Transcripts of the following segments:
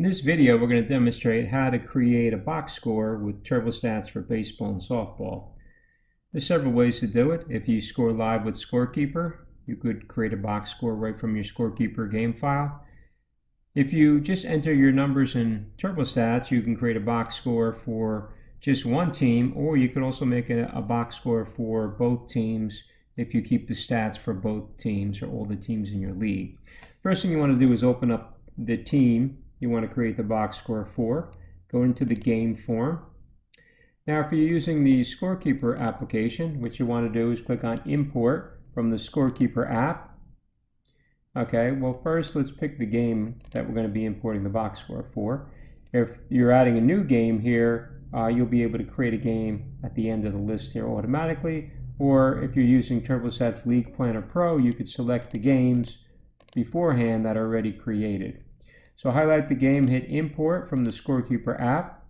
In this video, we're going to demonstrate how to create a box score with TurboStats for baseball and softball. There's several ways to do it. If you score live with Scorekeeper, you could create a box score right from your Scorekeeper game file. If you just enter your numbers in TurboStats, you can create a box score for just one team, or you could also make a, a box score for both teams if you keep the stats for both teams or all the teams in your league. First thing you want to do is open up the team you want to create the box score for. Go into the game form. Now if you're using the Scorekeeper application, what you want to do is click on import from the Scorekeeper app. Okay, well first let's pick the game that we're going to be importing the box score for. If you're adding a new game here, uh, you'll be able to create a game at the end of the list here automatically. Or if you're using TurboStats League Planner Pro, you could select the games beforehand that are already created. So highlight the game, hit import from the Scorekeeper app.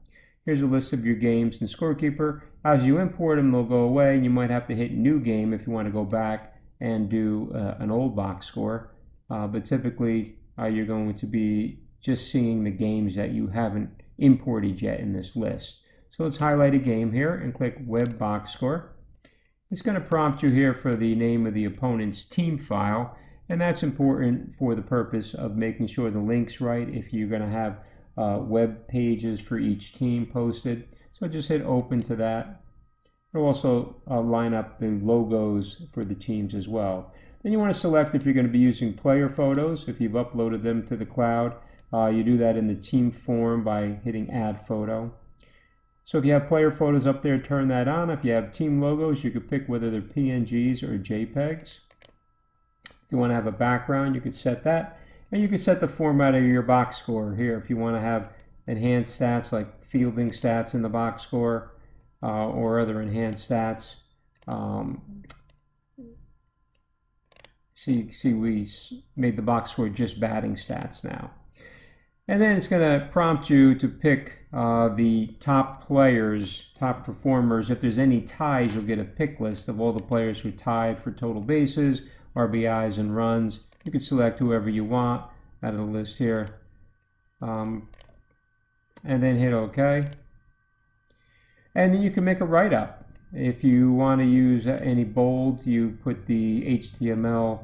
Here's a list of your games in Scorekeeper. As you import them, they'll go away. And you might have to hit new game if you want to go back and do uh, an old box score. Uh, but typically, uh, you're going to be just seeing the games that you haven't imported yet in this list. So let's highlight a game here and click Web Box Score. It's going to prompt you here for the name of the opponent's team file. And that's important for the purpose of making sure the link's right if you're going to have uh, web pages for each team posted. So just hit open to that. It'll also uh, line up the logos for the teams as well. Then you want to select if you're going to be using player photos, if you've uploaded them to the cloud. Uh, you do that in the team form by hitting add photo. So if you have player photos up there, turn that on. If you have team logos, you could pick whether they're PNGs or JPEGs. You want to have a background, you could set that. And you can set the format of your box score here if you want to have enhanced stats like fielding stats in the box score uh, or other enhanced stats. Um, see, see, we made the box score just batting stats now. And then it's going to prompt you to pick uh, the top players, top performers. If there's any ties, you'll get a pick list of all the players who tied for total bases RBIs and runs. You can select whoever you want out of the list here. Um, and then hit OK. And then you can make a write-up. If you want to use any bold, you put the HTML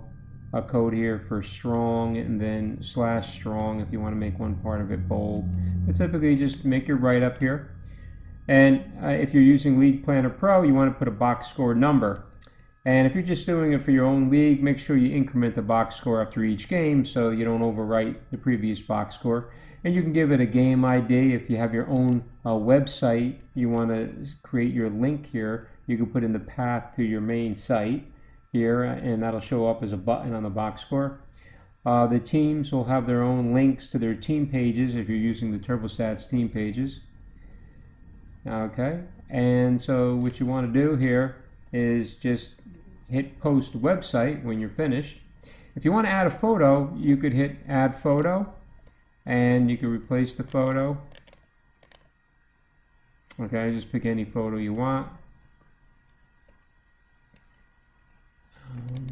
uh, code here for strong and then slash strong if you want to make one part of it bold. But typically just make your write-up here. And uh, if you're using League Planner Pro, you want to put a box score number. And if you're just doing it for your own league, make sure you increment the box score after each game so you don't overwrite the previous box score. And you can give it a game ID. If you have your own uh, website, you want to create your link here, you can put in the path to your main site here, and that'll show up as a button on the box score. Uh, the teams will have their own links to their team pages if you're using the TurboStats team pages. Okay, and so what you want to do here is just hit post website when you're finished. If you want to add a photo, you could hit add photo and you can replace the photo. Okay, just pick any photo you want. Um,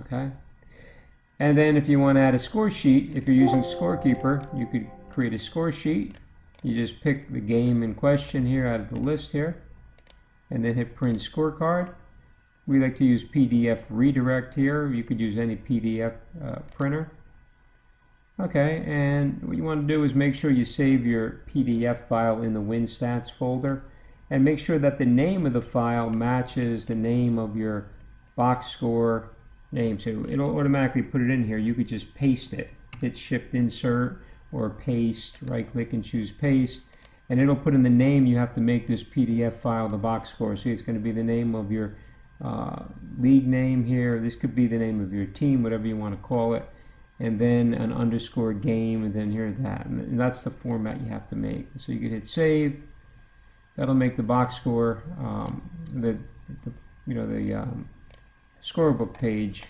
okay. And then if you want to add a score sheet, if you're using Scorekeeper, you could create a score sheet. You just pick the game in question here out of the list here and then hit print scorecard. We like to use PDF redirect here. You could use any PDF uh, printer. Okay, and what you want to do is make sure you save your PDF file in the WinStats folder and make sure that the name of the file matches the name of your box score name. So it'll automatically put it in here. You could just paste it. Hit Shift Insert or Paste, right click and choose Paste and it'll put in the name you have to make this PDF file the box score. See, it's going to be the name of your uh, league name here. This could be the name of your team, whatever you want to call it. And then an underscore game, and then here that. And that's the format you have to make. So you can hit save. That'll make the box score, um, the, the, you know, the um, scorebook page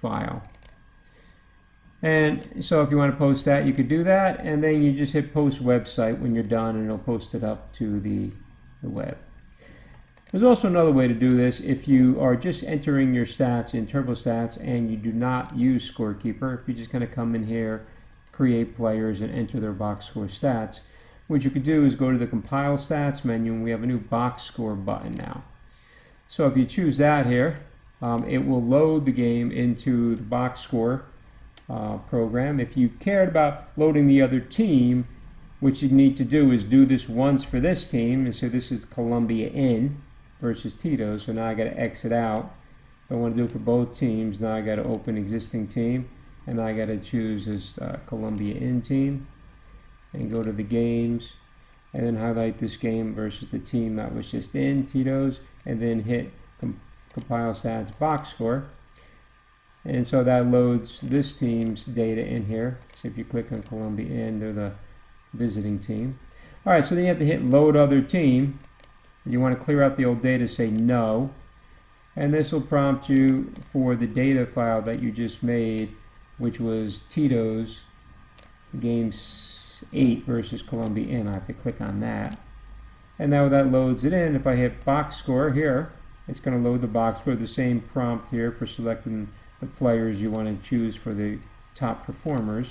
file. And so if you want to post that, you could do that. And then you just hit post website when you're done and it'll post it up to the, the web. There's also another way to do this if you are just entering your stats in TurboStats and you do not use Scorekeeper. If you just kind of come in here, create players and enter their box score stats. What you could do is go to the compile stats menu and we have a new box score button now. So if you choose that here, um, it will load the game into the box score uh, program. If you cared about loading the other team, what you need to do is do this once for this team. And so this is Columbia in versus Tito. So now I got to exit out. I want to do it for both teams. Now I got to open existing team. And I got to choose this uh, Columbia in team. And go to the games. And then highlight this game versus the team that was just in, Tito's. And then hit com compile stats box score. And so that loads this team's data in here. So if you click on Columbia in, they're the visiting team. All right, so then you have to hit load other team. You want to clear out the old data, say no. And this will prompt you for the data file that you just made, which was Tito's game 8 versus Columbia in. I have to click on that. And now that loads it in. If I hit box score here, it's going to load the box score, the same prompt here for selecting the players you want to choose for the top performers.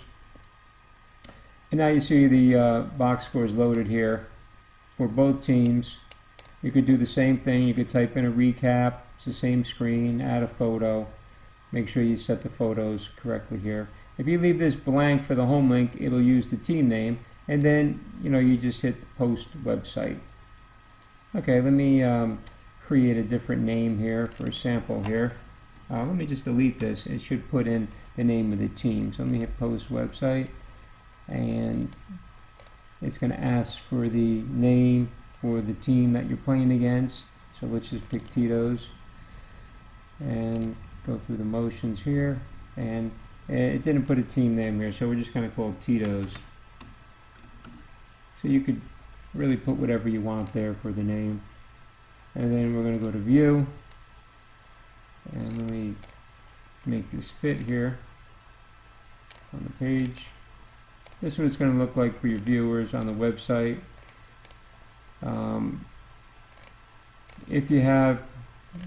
And now you see the uh, box scores loaded here for both teams. You could do the same thing. You could type in a recap. It's the same screen. Add a photo. Make sure you set the photos correctly here. If you leave this blank for the home link, it'll use the team name. And then, you know, you just hit the post website. Okay, let me um, create a different name here for a sample here. Uh, let me just delete this. It should put in the name of the team. So let me hit post website and it's going to ask for the name for the team that you're playing against. So let's just pick Tito's and go through the motions here. And it didn't put a team name here, so we're just going to call it Tito's. So you could really put whatever you want there for the name. And then we're going to go to View. And let me make this fit here on the page. This is what it's going to look like for your viewers on the website. Um, if you have,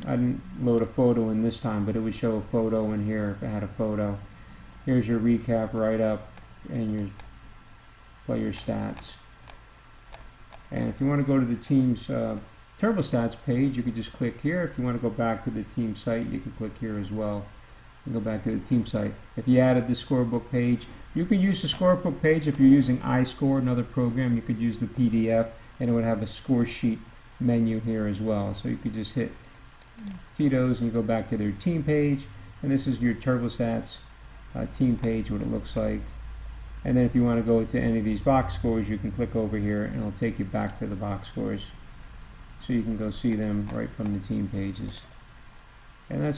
I didn't load a photo in this time, but it would show a photo in here if it had a photo. Here's your recap right up and your player stats. And if you want to go to the team's uh, TurboStats page, you can just click here. If you want to go back to the team site, you can click here as well go back to the team site. If you added the scorebook page, you could use the scorebook page if you're using iScore, another program. You could use the PDF, and it would have a score sheet menu here as well. So you could just hit Tito's and you go back to their team page, and this is your TurboStats uh, team page, what it looks like. And then if you want to go to any of these box scores, you can click over here, and it'll take you back to the box scores. So you can go see them right from the team pages. And that's